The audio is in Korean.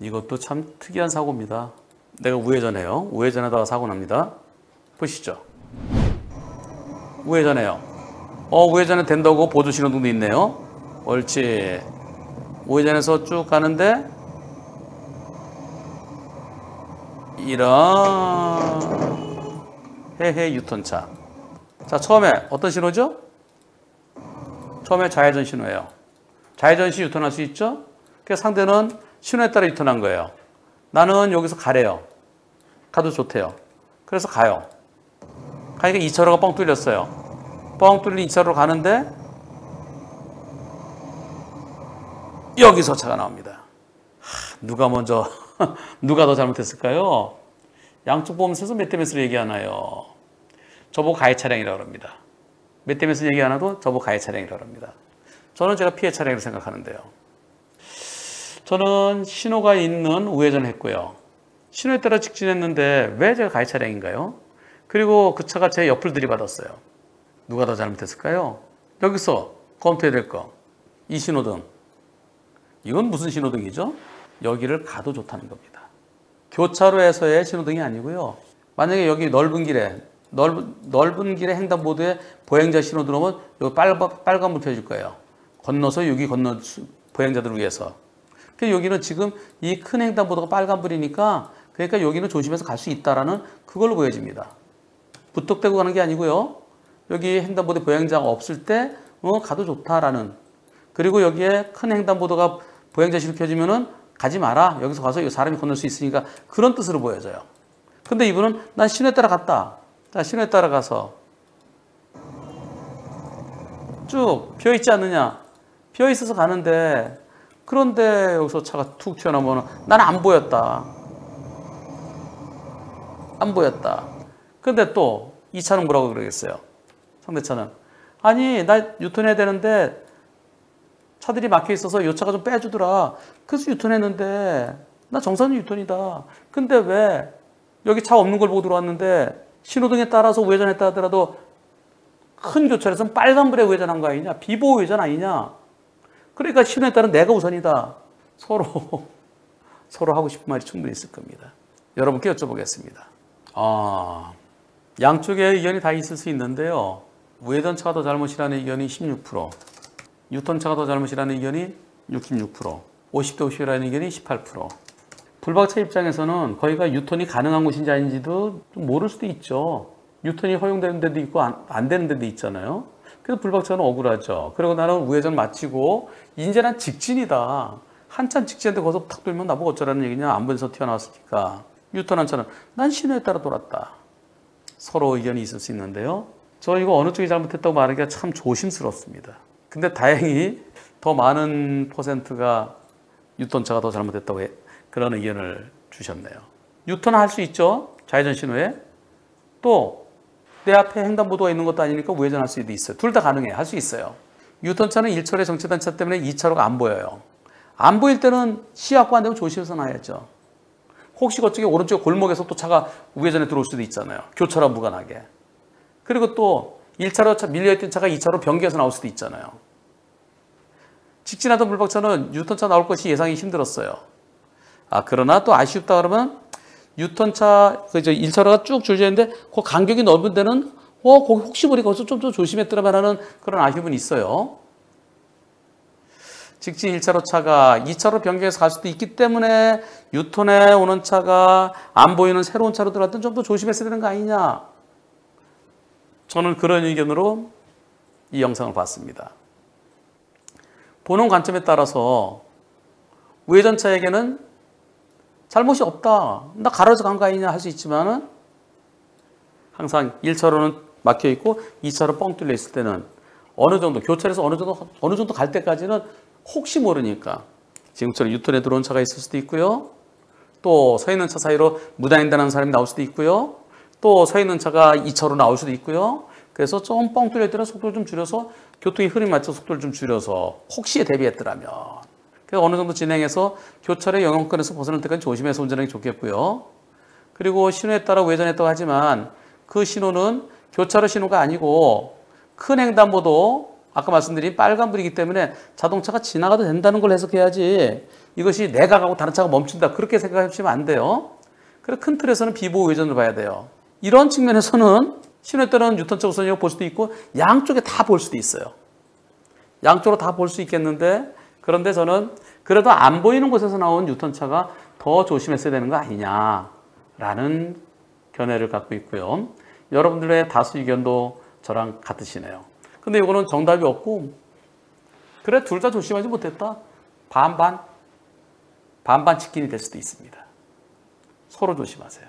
이것도 참 특이한 사고입니다. 내가 우회전해요. 우회전하다가 사고 납니다. 보시죠. 우회전해요. 어, 우회전은 된다고 보조 신호등도 있네요. 옳지. 우회전해서 쭉 가는데 이런 해해 유턴차. 자, 처음에 어떤 신호죠? 처음에 좌회전 신호예요. 좌회전 시 유턴할 수 있죠? 그 상대는 신호에 따라 유턴한 거예요. 나는 여기서 가래요. 가도 좋대요. 그래서 가요. 가니까 2차로가 뻥 뚫렸어요. 뻥 뚫린 2차로로 가는데 여기서 차가 나옵니다. 하, 누가 먼저 누가 더 잘못했을까요? 양쪽 대 몇으로 얘기하나요? 저보고 가해 차량이라고 합니다. 몇을 얘기 안 해도 저보고 가해 차량이라고 합니다. 저는 제가 피해 차량이라고 생각하는데요. 저는 신호가 있는 우회전 했고요. 신호에 따라 직진했는데 왜 제가 가해 차량인가요? 그리고 그 차가 제 옆을 들이받았어요. 누가 더 잘못했을까요? 여기서 검토해야 될 거. 이 신호등. 이건 무슨 신호등이죠? 여기를 가도 좋다는 겁니다. 교차로에서의 신호등이 아니고요. 만약에 여기 넓은 길에 넓은, 넓은 길에 횡단보도에 보행자 신호 들어오면 여기 빨간, 빨간불 켜줄 거예요. 건너서 여기 건너 보행자들을 위해서. 그 여기는 지금 이 큰 횡단보도가 빨간불이니까 그러니까 여기는 조심해서 갈 수 있다라는 그걸로 보여집니다. 부탁되고 가는 게 아니고요. 여기 횡단보도 보행자가 없을 때 어, 가도 좋다라는 그리고 여기에 큰 횡단보도가 보행자 신호 켜지면은 가지 마라. 여기서 가서 사람이 건널 수 있으니까 그런 뜻으로 보여져요. 근데 이분은 난 신호에 따라 갔다. 자, 신호에 따라 가서 쭉 비어 있지 않느냐? 비어 있어서 가는데 그런데 여기서 차가 툭 튀어나오면 나는 안 보였다. 안 보였다. 근데 또 이 차는 뭐라고 그러겠어요? 상대차는 아니 나 유턴해야 되는데 차들이 막혀 있어서 이 차가 좀 빼주더라. 그래서 유턴했는데 나 정상 유턴이다. 근데 왜 여기 차 없는 걸 보고 들어왔는데 신호등에 따라서 우회전했다 하더라도 큰 교차로에서는 빨간불에 우회전한 거 아니냐? 비보 우회전 아니냐? 그러니까 신호에 따른 내가 우선이다. 서로 서로 하고 싶은 말이 충분히 있을 겁니다. 여러분께 여쭤보겠습니다. 아, 양쪽의 의견이 다 있을 수 있는데요. 우회전차가 더 잘못이라는 의견이 16%, 유턴차가 더 잘못이라는 의견이 66%, 50대 50이라는 의견이 18%. 불박차 입장에서는 거기가 유턴이 가능한 곳인지 아닌지도 좀 모를 수도 있죠. 유턴이 허용되는 데도 있고 안, 안 되는 데도 있잖아요. 그래서 불박차는 억울하죠. 그리고 나는 우회전 마치고 이제 난 직진이다. 한참 직진인데 거기서 탁 돌면 나보고 어쩌라는 얘기냐. 안 보여서 튀어나왔으니까. 유턴한 차는 난 신호에 따라 돌았다. 서로 의견이 있을 수 있는데요. 저 이거 어느 쪽이 잘못했다고 말하기가 참 조심스럽습니다. 근데 다행히 더 많은 퍼센트가 유턴차가 더 잘못했다고 해, 그런 의견을 주셨네요. 유턴 할 수 있죠. 좌회전 신호에. 또 내 앞에 횡단보도가 있는 것도 아니니까 우회전할 수도 있어요. 둘 다 가능해. 할 수 있어요. 유턴차는 1차로에 정체된 차 때문에 2차로가 안 보여요. 안 보일 때는 시야 확보 안 되면 조심해서 놔야죠. 혹시 그쪽에 오른쪽 골목에서 또 차가 우회전에 들어올 수도 있잖아요. 교차로 무관하게. 그리고 또 1차로 차 밀려있던 차가 2차로 변기해서 나올 수도 있잖아요. 직진하던 불박차는 유턴차 나올 것이 예상이 힘들었어요. 아, 그러나 또 아쉽다 그러면 유턴차, 그저 1차로가 쭉 줄져 있는데 그 간격이 넓은 데는 어, 거기 혹시 모르니 거기서 좀 더 조심했더라면 하는 그런 아쉬움은 있어요. 직진 1차로 차가 2차로 변경해서 갈 수도 있기 때문에 유턴에 오는 차가 안 보이는 새로운 차로 들어왔던 좀 더 조심했어야 되는 거 아니냐. 저는 그런 의견으로 이 영상을 봤습니다. 보는 관점에 따라서 우회전차에게는 잘못이 없다. 나 가로서 간 거 아니냐 할 수 있지만은 항상 1차로는 막혀 있고 2차로 뻥 뚫려 있을 때는 어느 정도 교차로에서 어느 정도 어느 정도 갈 때까지는 혹시 모르니까 지금처럼 유턴에 들어온 차가 있을 수도 있고요. 또 서 있는 차 사이로 무단횡단하는 사람이 나올 수도 있고요. 또 서 있는 차가 2차로 나올 수도 있고요. 그래서 좀 뻥 뚫려 있더라 속도를 좀 줄여서 교통의 흐름 맞춰 속도를 좀 줄여서 혹시에 대비했더라면 어느 정도 진행해서 교차로의 영향권에서 벗어날 때까지 조심해서 운전하는 게 좋겠고요. 그리고 신호에 따라 우회전했다고 하지만 그 신호는 교차로 신호가 아니고 큰 횡단보도 아까 말씀드린 빨간불이기 때문에 자동차가 지나가도 된다는 걸 해석해야지 이것이 내가 가고 다른 차가 멈춘다. 그렇게 생각하시면 안 돼요. 그래 큰 틀에서는 비보호 회전을 봐야 돼요. 이런 측면에서는 신호에 따른 유턴차 우선이라고 볼 수도 있고 양쪽에 다 볼 수도 있어요. 양쪽으로 다 볼 수 있겠는데 그런데 저는 그래도 안 보이는 곳에서 나온 유턴차가 더 조심했어야 되는 거 아니냐라는 견해를 갖고 있고요. 여러분들의 다수 의견도 저랑 같으시네요. 근데 이거는 정답이 없고 그래 둘 다 조심하지 못했다. 반반 반반 치킨이 될 수도 있습니다. 서로 조심하세요.